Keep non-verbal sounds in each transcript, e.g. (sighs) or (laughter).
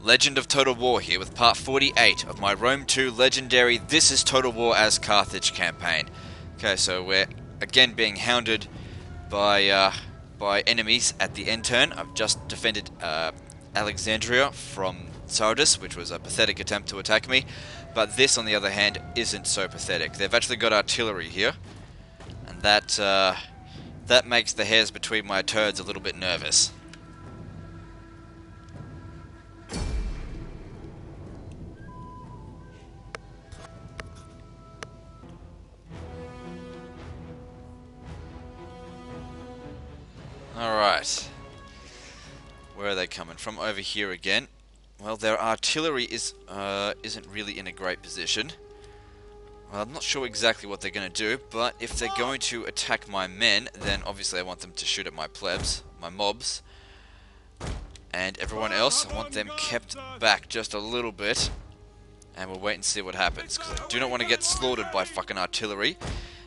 Legend of Total War here with part 48 of my Rome 2 legendary This is Total War as Carthage campaign. Okay, so we're again being hounded by uh, by enemies at the end turn. I've just defended uh, Alexandria from Sardis, which was a pathetic attempt to attack me. But this, on the other hand, isn't so pathetic. They've actually got artillery here, and that uh, that makes the hairs between my turds a little bit nervous. Alright. Where are they coming from? Over here again. Well, their artillery is, uh, isn't really in a great position. Well, I'm not sure exactly what they're going to do, but if they're going to attack my men, then obviously I want them to shoot at my plebs, my mobs. And everyone else, I want them kept back just a little bit. And we'll wait and see what happens, because I do not want to get slaughtered by fucking artillery.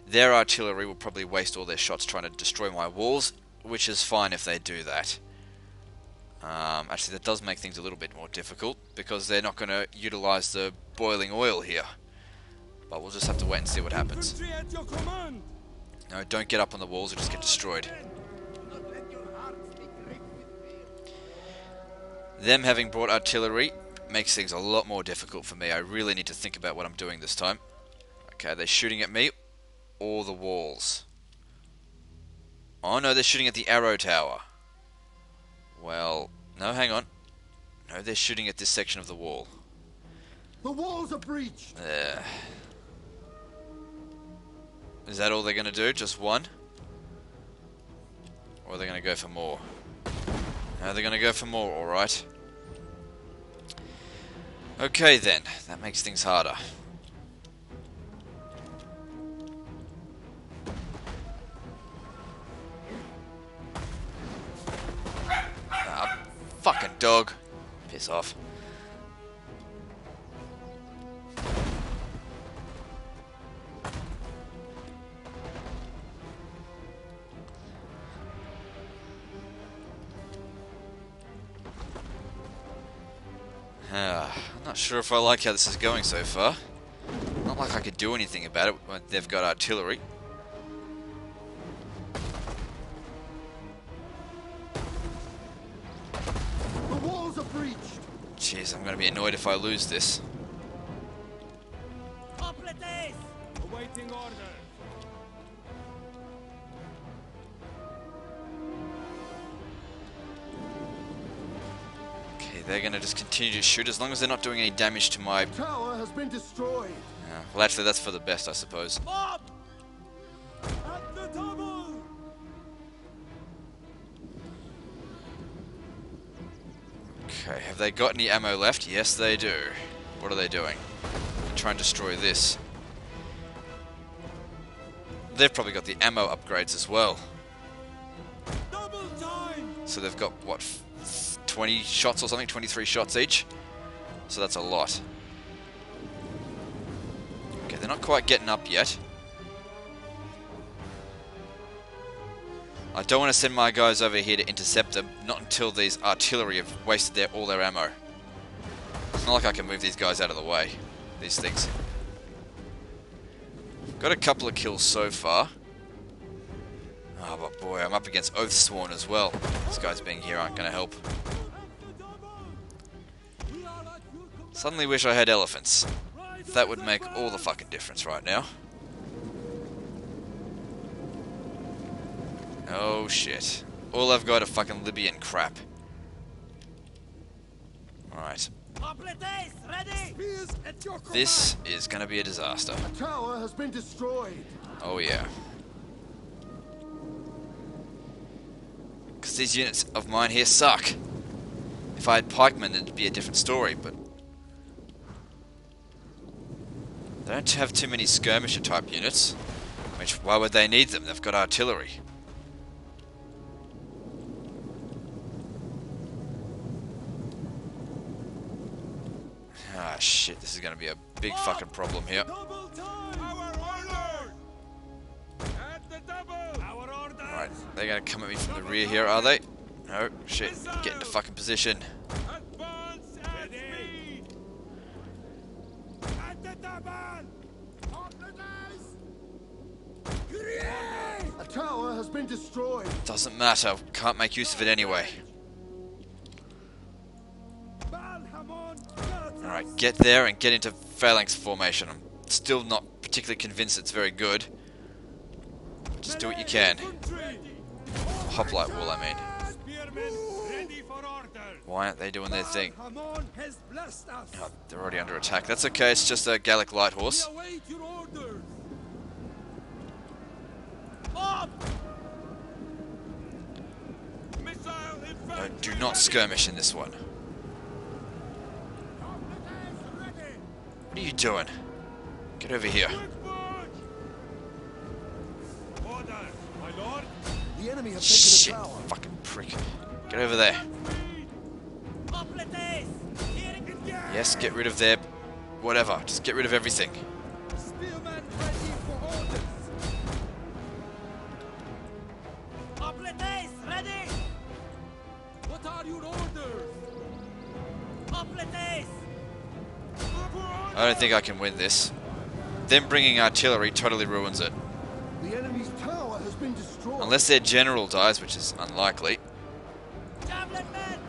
Their artillery will probably waste all their shots trying to destroy my walls, which is fine if they do that. Um, actually, that does make things a little bit more difficult because they're not going to utilize the boiling oil here. But we'll just have to wait and see what happens. No, don't get up on the walls or just get destroyed. Them having brought artillery makes things a lot more difficult for me. I really need to think about what I'm doing this time. Okay, they're shooting at me or the walls. Oh no, they're shooting at the arrow tower. Well, no, hang on. No, they're shooting at this section of the wall. The walls are breached. Is that all they're going to do? Just one? Or are they going to go for more? No, they're going to go for more, alright. Okay then, that makes things harder. Dog. Piss off. (sighs) I'm not sure if I like how this is going so far. Not like I could do anything about it when they've got artillery. Be annoyed if I lose this. Okay, they're gonna just continue to shoot as long as they're not doing any damage to my... Tower has been destroyed. Yeah, well, actually, that's for the best, I suppose. Up! They got any ammo left? Yes, they do. What are they doing? Try and destroy this. They've probably got the ammo upgrades as well. Double time! So they've got, what, 20 shots or something? 23 shots each? So that's a lot. Okay, they're not quite getting up yet. I don't want to send my guys over here to intercept them, not until these artillery have wasted their all their ammo. It's not like I can move these guys out of the way, these things. Got a couple of kills so far. Oh, but boy, I'm up against Oathsworn as well. These guys being here aren't going to help. Suddenly wish I had elephants. That would make all the fucking difference right now. Oh shit. All I've got are fucking Libyan crap. Alright. Completes, ready! Spears at your command. This is gonna be a disaster. The tower has been destroyed. Oh yeah. Because these units of mine here suck. If I had pikemen, it'd be a different story, but... They don't have too many skirmisher type units. Which, why would they need them? They've got artillery. Ah, shit, this is gonna be a big fucking problem here. Right, they're gonna come at me from the rear here, are they? No, shit, get into fucking position. A tower has been destroyed. Doesn't matter, can't make use of it anyway. Get there and get into phalanx formation. I'm still not particularly convinced it's very good. Just do what you can. Hoplite wall, I mean. Why aren't they doing their thing? Oh, they're already under attack. That's okay, it's just a Gallic light horse. No, do not skirmish in this one. What are you doing? Get over here. Quick march! Orders, my lord. The enemy have Shit, taken a tower. fucking prick. Get over there. Yes, get rid of their... Whatever, just get rid of everything. Don't think I can win this. Them bringing artillery totally ruins it. The enemy's tower has been destroyed. Unless their general dies, which is unlikely.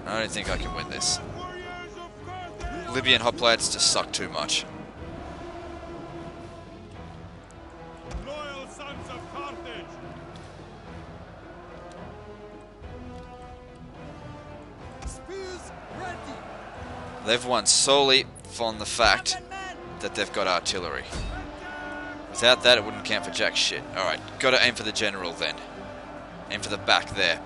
I don't think I can win this. Warriors of Carthage! Libyan hoplites just suck too much. Loyal sons of Carthage! Spears ready! They've won solely from the fact that they've got artillery. Without that, it wouldn't count for jack shit. Alright, gotta aim for the general then. Aim for the back there.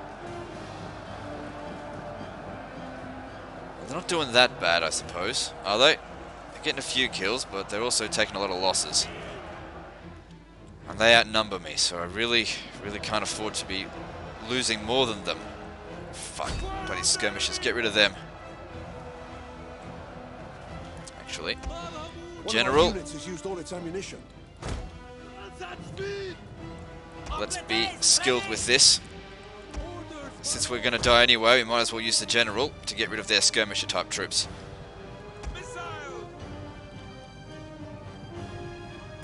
They're not doing that bad, I suppose, are they? They're getting a few kills, but they're also taking a lot of losses. And they outnumber me, so I really, really can't afford to be losing more than them. Fuck, bloody skirmishers, get rid of them. Actually, General. of has used all its ammunition. let's be skilled with this. Since we're going to die anyway, we might as well use the general to get rid of their skirmisher type troops.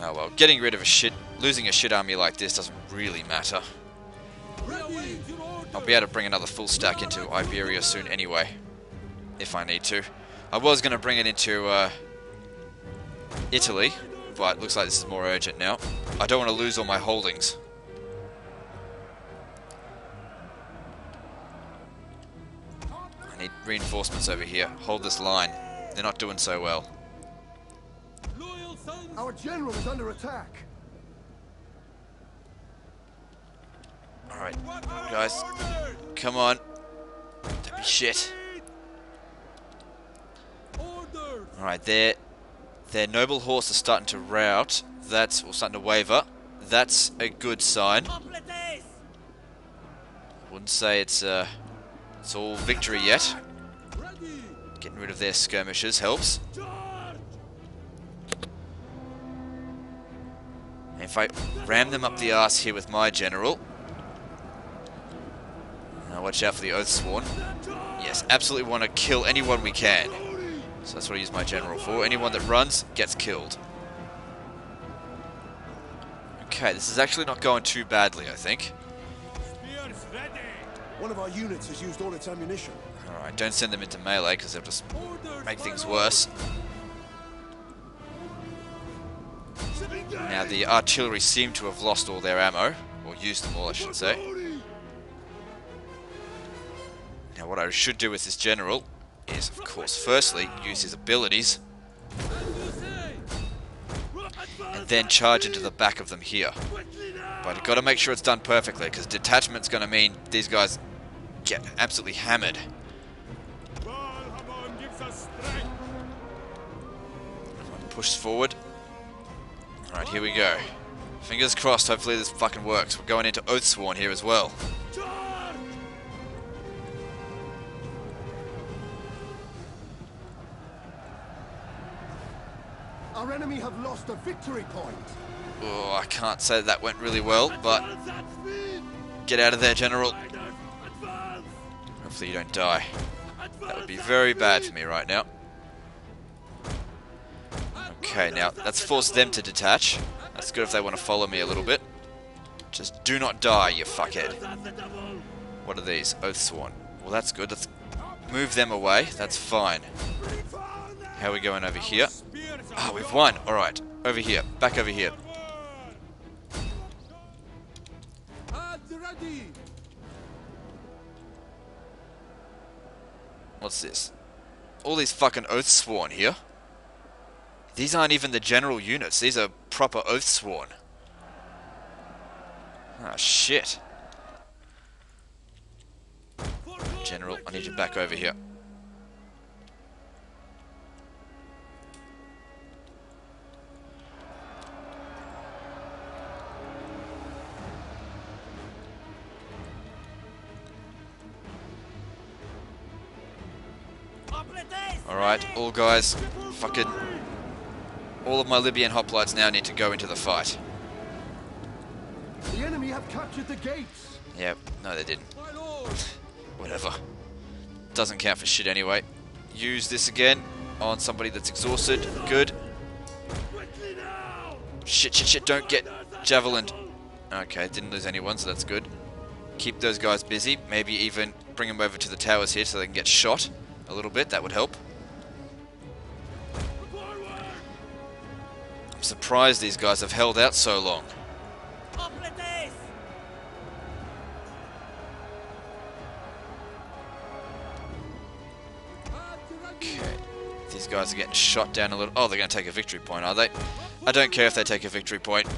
Oh well, getting rid of a shit, losing a shit army like this doesn't really matter. We await your orders! I'll be able to bring another full stack into Iberia soon anyway, if I need to. I was going to bring it into uh, Italy, but looks like this is more urgent now. I don't want to lose all my holdings. I need reinforcements over here. Hold this line. They're not doing so well. Our general is under attack. Alright, guys, come on. Don't be shit. Alright, their their noble horse is starting to rout. That's or starting to waver. That's a good sign. Wouldn't say it's uh it's all victory yet. Getting rid of their skirmishers helps. And if I ram them up the arse here with my general. Now watch out for the Oathsworn. Yes, absolutely want to kill anyone we can. So that's what I use my general for. Anyone that runs gets killed. Okay, this is actually not going too badly, I think. One of our units has used all its ammunition. Alright, don't send them into melee because they'll just make things worse. Now the artillery seem to have lost all their ammo, or used them all I should say. Now what I should do with this general is of course firstly use his abilities and then charge into the back of them here. But I've got to make sure it's done perfectly because detachment's going to mean these guys get absolutely hammered. Push forward. Alright, here we go. Fingers crossed, hopefully this fucking works. We're going into Oathsworn here as well. Lost a victory point. Oh, I can't say that went really well, but get out of there, General. Hopefully you don't die. That would be very bad for me right now. Okay, now that's forced them to detach. That's good if they want to follow me a little bit. Just do not die, you fuckhead. What are these? Oathsworn. Well, that's good. Let's move them away. That's fine. How are we going over here? Ah, oh, we've won. Alright. Over here. Back over here. What's this? All these fucking Oathsworn here. These aren't even the general units. These are proper Oathsworn. Ah, shit. General, I need you back over here. All guys, fucking... All of my Libyan hoplites now need to go into the fight. The enemy have captured the gates. Yep, no they didn't. Whatever. Doesn't count for shit anyway. Use this again on somebody that's exhausted. Good. Shit, shit, shit, don't get javelin. Okay, didn't lose anyone, so that's good. Keep those guys busy. Maybe even bring them over to the towers here so they can get shot a little bit. That would help. I'm surprised these guys have held out so long. Okay. These guys are getting shot down a little. Oh, they're going to take a victory point, are they? I don't care if they take a victory point.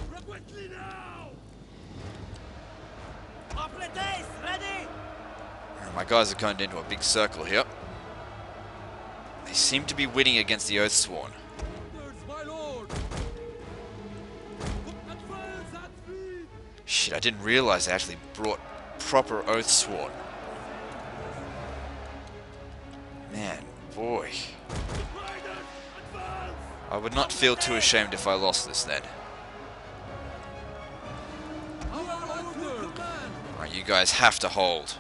My guys are going into a big circle here. They seem to be winning against the Oathsworn. Shit, I didn't realize they actually brought proper Oathsworn. Man, boy. I would not feel too ashamed if I lost this then. Alright, you guys have to hold.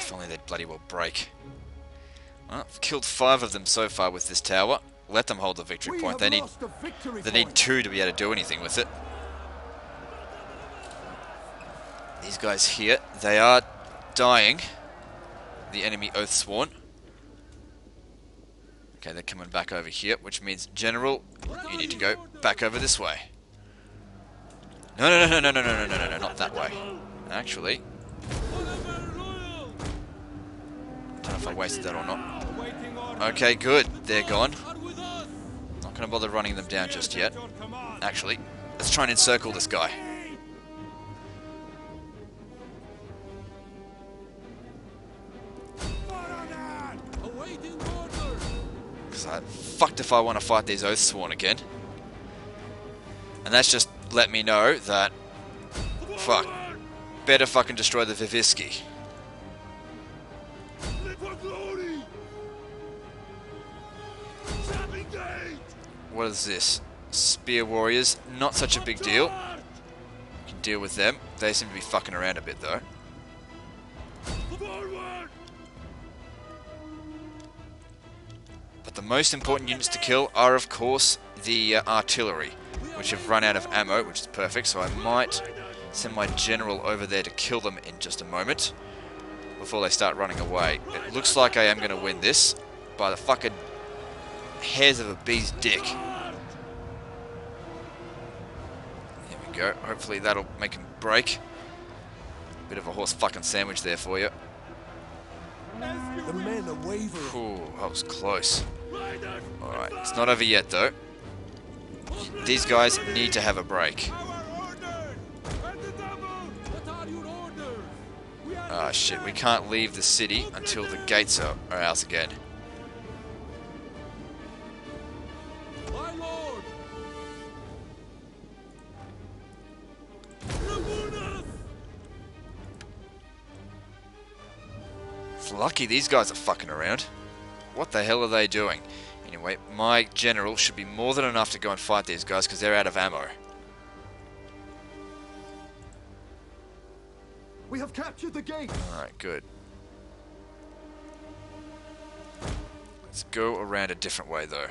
If only they'd bloody well break. Well, I've killed five of them so far with this tower. Let them hold the victory We point. They need lost a victory they need two to be able to do anything with it. These guys here, they are dying. The enemy Oathsworn. Okay, they're coming back over here, which means General, you need to go back over this way. No, no, no, no, no, no, no, no, no, no, not that way. Actually, don't know if I wasted that or not. Okay, good. They're gone. Not going to bother running them down just yet. Actually, let's try and encircle this guy. Because I fucked if I want to fight these Oathsworn again. And that's just let me know that fuck. Better fucking destroy the Vivisky. What is this? Spear warriors, not such a big deal. You can deal with them. They seem to be fucking around a bit though. But the most important units to kill are, of course, the uh, artillery, which have run out of ammo, which is perfect. So I might send my general over there to kill them in just a moment before they start running away. It looks like I am going to win this by the fucking hairs of a bee's dick. There we go. Hopefully that'll make him break. Bit of a horse fucking sandwich there for you. The men are wavering. Ooh, that was close. Alright, it's not over yet though. These guys need to have a break. Ah shit, we can't leave the city until the gates are, are ours again. Lucky these guys are fucking around. What the hell are they doing? Anyway, my general should be more than enough to go and fight these guys because they're out of ammo. We have captured the gate. Alright, good. Let's go around a different way, though.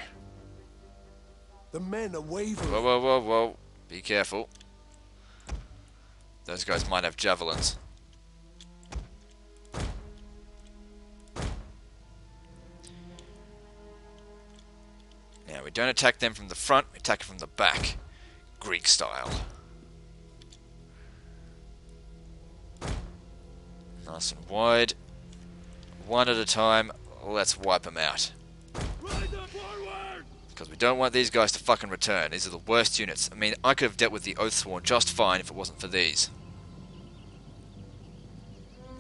The men are wavering. Whoa, whoa, whoa, whoa. Be careful. Those guys might have javelins. Don't attack them from the front, attack them from the back. Greek style. Nice and wide. One at a time. Let's wipe them out. Because we don't want these guys to fucking return. These are the worst units. I mean, I could have dealt with the Oathsworn just fine if it wasn't for these.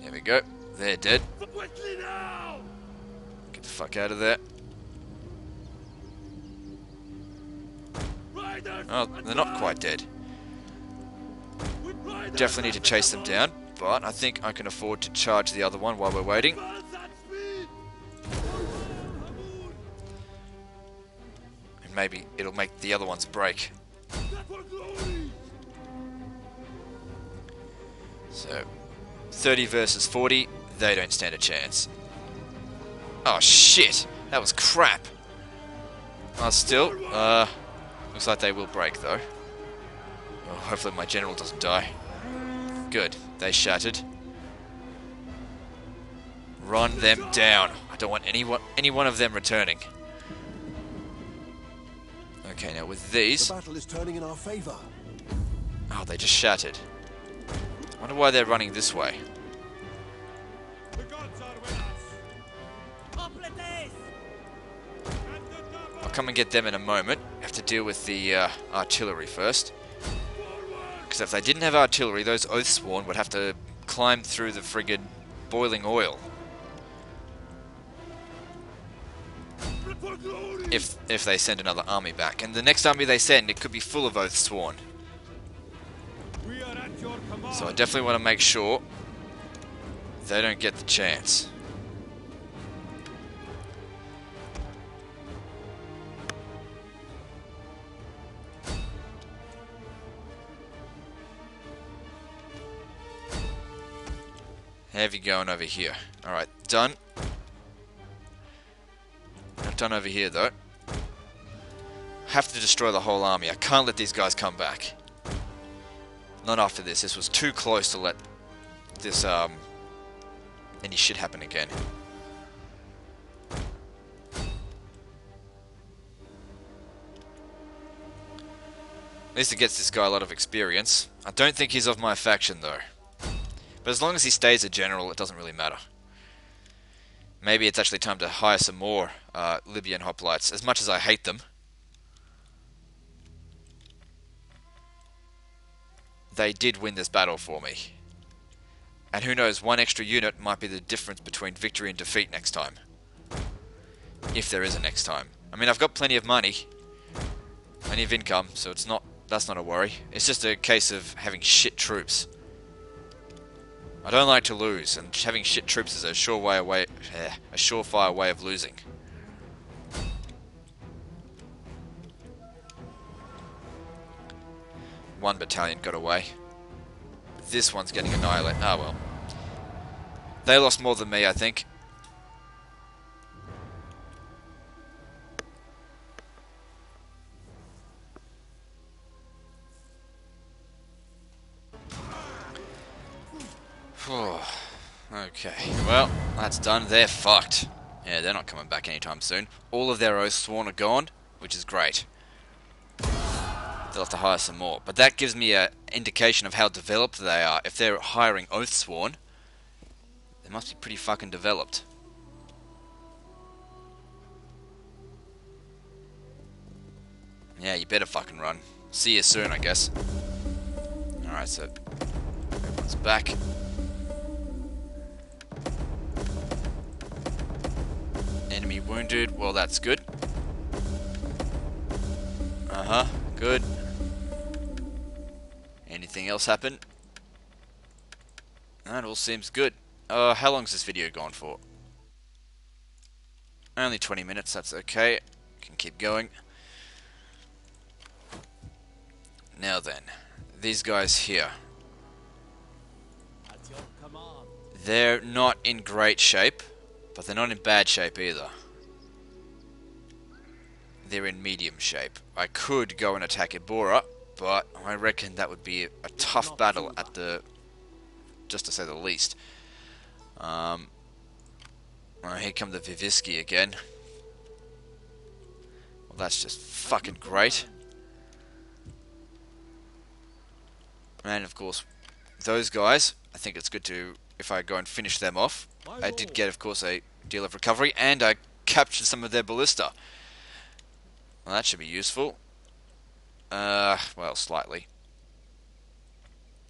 There we go. They're dead. Get the fuck out of there. Oh, they're not quite dead. Definitely need to chase them down, but I think I can afford to charge the other one while we're waiting. And maybe it'll make the other ones break. So, 30 versus 40, they don't stand a chance. Oh shit! That was crap! Oh, still, uh, looks like they will break though. Oh, hopefully my general doesn't die. Good, they shattered. Run them down. I don't want any one, any one of them returning. Okay, now with The these, battle is turning in our favor. oh, they just shattered. I wonder why they're running this way. Come and get them in a moment. Have to deal with the uh, artillery first. Because if they didn't have artillery, those Oathsworn would have to climb through the friggin' boiling oil. If if they send another army back, and the next army they send, it could be full of Oathsworn. So I definitely want to make sure they don't get the chance. Heavy going over here. Alright, done. Not done over here though. Have to destroy the whole army. I can't let these guys come back. Not after this. This was too close to let this, um, any shit happen again. At least it gets this guy a lot of experience. I don't think he's of my faction, though. But as long as he stays a general, it doesn't really matter. Maybe it's actually time to hire some more uh, Libyan hoplites, as much as I hate them. They did win this battle for me. And who knows, one extra unit might be the difference between victory and defeat next time. If there is a next time. I mean, I've got plenty of money, plenty of income, so it's not that's not a worry. It's just a case of having shit troops. I don't like to lose, and having shit troops is a sure way away, eh, a surefire way of losing. One battalion got away. This one's getting annihilated. Ah well. They lost more than me, I think. Okay, well, that's done. They're fucked. Yeah, they're not coming back anytime soon. All of their Oathsworn are gone, which is great. They'll have to hire some more. But that gives me an indication of how developed they are. If they're hiring Oathsworn, they must be pretty fucking developed. Yeah, you better fucking run. See you soon, I guess. Alright, so everyone's back. Enemy wounded. Well, that's good. Uh-huh. Good. Anything else happen? That all seems good. Uh, how long's this video gone for? Only 20 minutes, that's okay. Can keep going. Now then, these guys here. They're not in great shape, but they're not in bad shape either. They're in medium shape. I could go and attack Ebora, but I reckon that would be a tough battle at the, just to say the least. Um, oh, here come the Viviski again. Well, that's just fucking great. And of course, those guys, I think it's good to, if I go and finish them off. I did get, of course, a deal of recovery, and I captured some of their ballista. Well, that should be useful. Uh, well, slightly.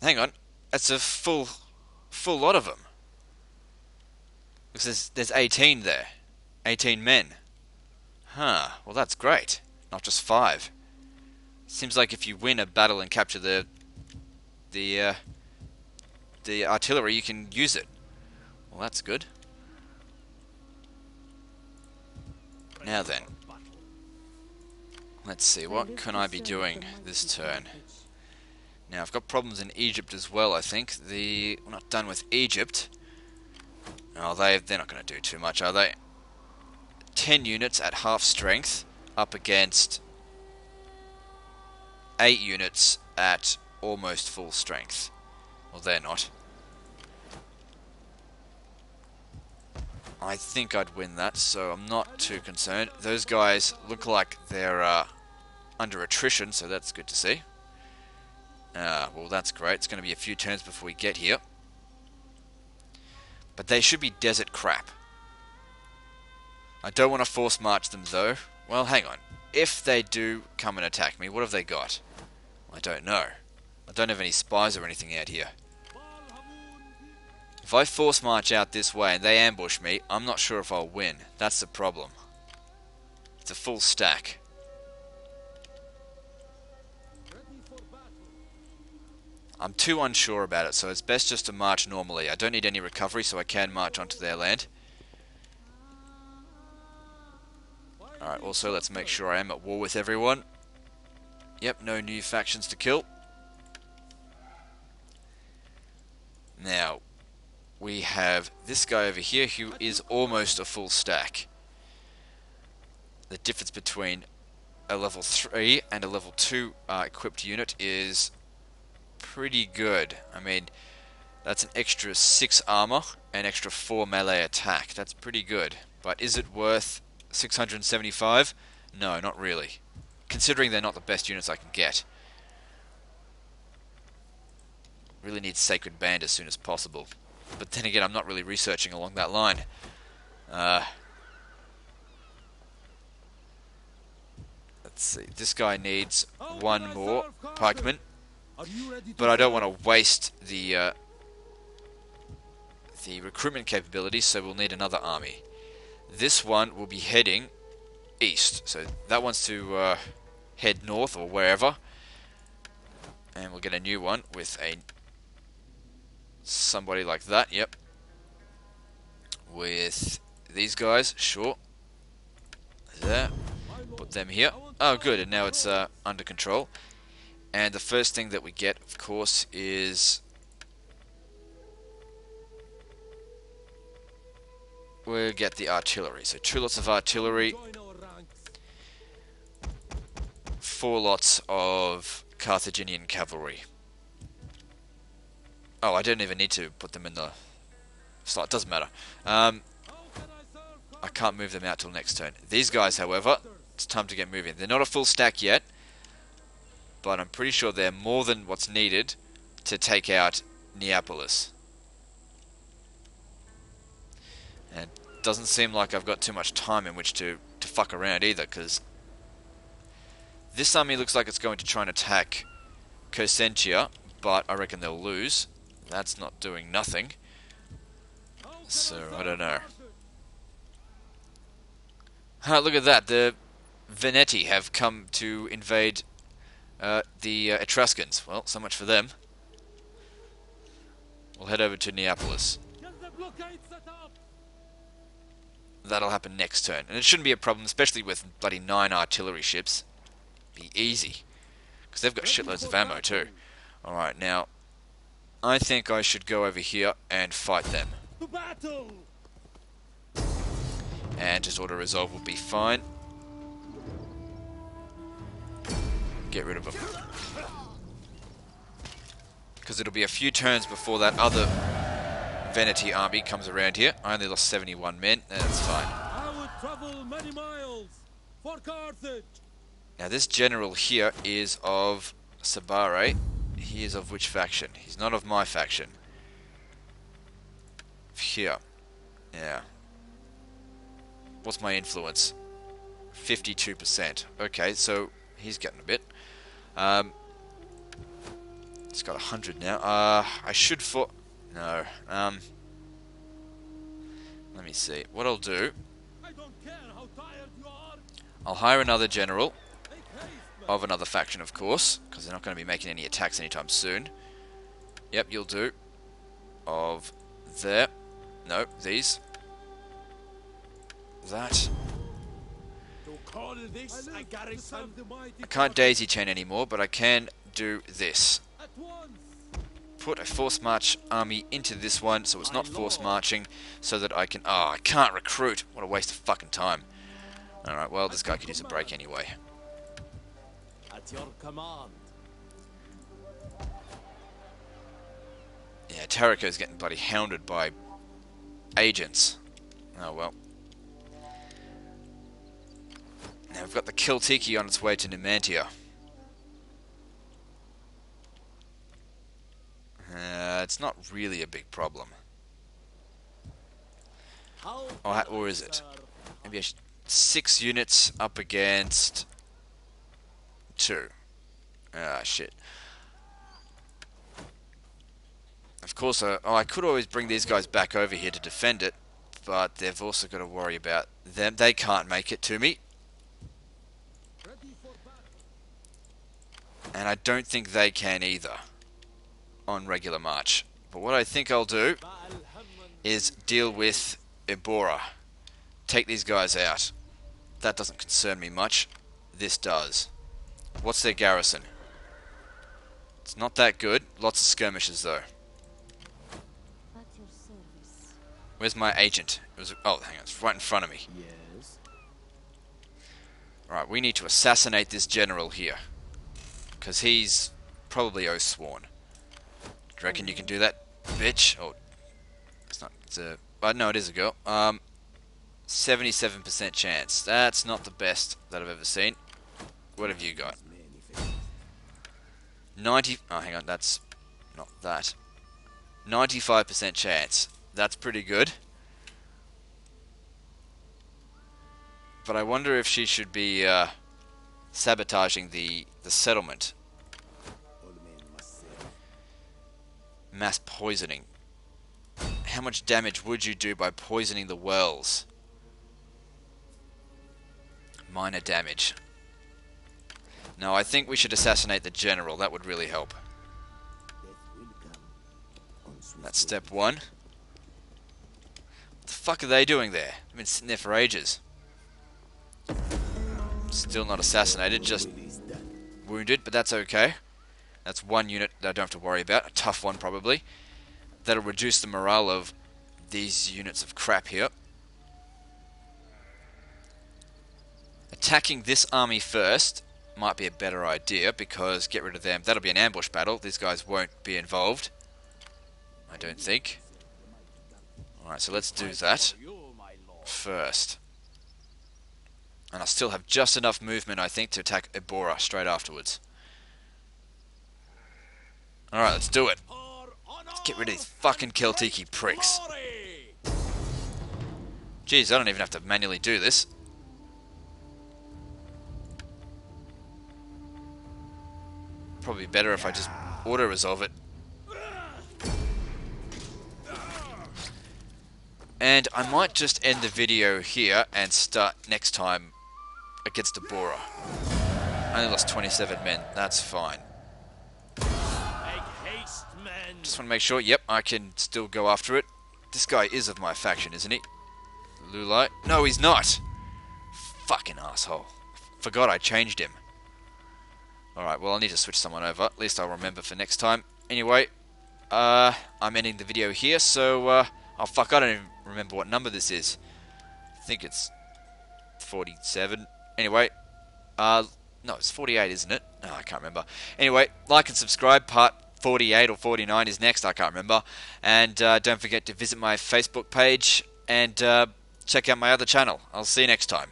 Hang on, that's a full, full lot of them. Because there's, there's 18 there. 18 men. Huh, well that's great. Not just five. Seems like if you win a battle and capture the the uh, the artillery, you can use it. Well, that's good. Now then, let's see, what can I be doing this turn? Now, I've got problems in Egypt as well, I think. The We're not done with Egypt. Oh, they, they're not going to do too much, are they? 10 units at half strength up against 8 units at almost full strength. Well, they're not. I think I'd win that, so I'm not too concerned. Those guys look like they're uh, under attrition, so that's good to see. Uh, well, that's great. It's going to be a few turns before we get here. But they should be desert crap. I don't want to force march them, though. Well, hang on. If they do come and attack me, what have they got? I don't know. I don't have any spies or anything out here. If I force march out this way and they ambush me, I'm not sure if I'll win. That's the problem. It's a full stack. I'm too unsure about it, so it's best just to march normally. I don't need any recovery, so I can march onto their land. Alright, also let's make sure I am at war with everyone. Yep, no new factions to kill. Now, we have this guy over here who is almost a full stack. The difference between a level 3 and a level 2 uh, equipped unit is pretty good. I mean, that's an extra 6 armor and extra 4 melee attack. That's pretty good. But is it worth 675? No, not really. Considering they're not the best units I can get. Really need Sacred Band as soon as possible. But then again, I'm not really researching along that line. Uh, let's see. This guy needs one more pikeman. But I don't want to waste the uh, the recruitment capability, so we'll need another army. This one will be heading east. So that wants to uh, head north or wherever. And we'll get a new one with a somebody like that, yep. With these guys, sure. There. Put them here. Oh, good, and now it's uh, under control. And the first thing that we get, of course, is... We'll get the artillery. So two lots of artillery. Four lots of Carthaginian cavalry. Oh, I don't even need to put them in the slot. Doesn't matter. Um, I can't move them out till next turn. These guys, however, it's time to get moving. They're not a full stack yet, but I'm pretty sure they're more than what's needed to take out Neapolis. And it doesn't seem like I've got too much time in which to, to fuck around either, because this army looks like it's going to try and attack Cosentia, but I reckon they'll lose. That's not doing nothing. So, I don't know. Look at that. The Veneti have come to invade uh, the uh, Etruscans. Well, so much for them. We'll head over to Neapolis. That'll happen next turn. And it shouldn't be a problem, especially with bloody nine artillery ships. Be easy. Because they've got shitloads of ammo too. Alright, now, I think I should go over here and fight them. Battle! And just auto resolve will be fine. Get rid of them. Because it'll be a few turns before that other Veneti army comes around here. I only lost 71 men. That's fine. I would travel many miles for Carthage. Now this general here is of Sabare. He is of which faction? He's not of my faction. Here. Yeah. What's my influence? 52%. Okay, so he's getting a bit. Um, he's got 100 now. Uh, I should for... No. Um, let me see. What I'll do... I don't care how tired you are. I'll hire another general Make haste, man. Of another faction, of course, because they're not going to be making any attacks anytime soon. Yep, you'll do. Of there. No, these. That. To call this a garrison. I can't daisy chain anymore, but I can do this. Put a force march army into this one, so it's not force marching, so that I can. Oh, I can't recruit. What a waste of fucking time. Alright, well, this guy could use a break anyway. At your command. Yeah, Tarraco's getting bloody hounded by agents. Oh well. Now we've got the Keltiki on its way to Numantia. Uh, it's not really a big problem. How Or, or is it? Maybe I should... Six units up against... Two. Ah, shit. Of course, uh, I could always bring these guys back over here to defend it, but they've also got to worry about them. They can't make it to me, and I don't think they can either on regular march. But what I think I'll do is deal with Ebora. Take these guys out. That doesn't concern me much. This does. What's their garrison? It's not that good. Lots of skirmishes though. At your service. Where's my agent? It was oh, hang on, it's right in front of me. Yes. Right, we need to assassinate this general here, because he's probably Oathsworn. Do you reckon you can do that, bitch? Oh, it's not. It's a. Uh, no, it is a girl. Um, seventy-seven percent chance. That's not the best that I've ever seen. What have you got? Ninety. Oh, hang on. That's not that. Ninety-five percent chance. That's pretty good. But I wonder if she should be uh, sabotaging the the settlement. Mass poisoning. How much damage would you do by poisoning the wells? Minor damage. No, I think we should assassinate the general. That would really help. That's step one. What the fuck are they doing there? I've been sitting there for ages. Still not assassinated, just wounded, but that's okay. That's one unit that I don't have to worry about. A tough one, probably. That'll reduce the morale of these units of crap here. Attacking this army first might be a better idea because get rid of them. That'll be an ambush battle. These guys won't be involved. I don't think. Alright, so let's do that first. And I still have just enough movement, I think, to attack Ebora straight afterwards. Alright, let's do it. Let's Get rid of these fucking Keltiki pricks. Jeez, I don't even have to manually do this. Probably better if I just auto-resolve it. And I might just end the video here and start next time against Deborah. I only lost 27 men, that's fine. Haste. Just want to make sure, yep, I can still go after it. This guy is of my faction, isn't he? Lulite? No, he's not! Fucking asshole. Forgot I changed him. Alright, well, I'll need to switch someone over. At least I'll remember for next time. Anyway, uh, I'm ending the video here, so uh, Oh fuck, I don't even remember what number this is. I think it's 47. Anyway, uh, no, it's 48, isn't it? No, I can't remember. Anyway, like and subscribe. Part 48 or 49 is next. I can't remember. And uh, don't forget to visit my Facebook page and uh, check out my other channel. I'll see you next time.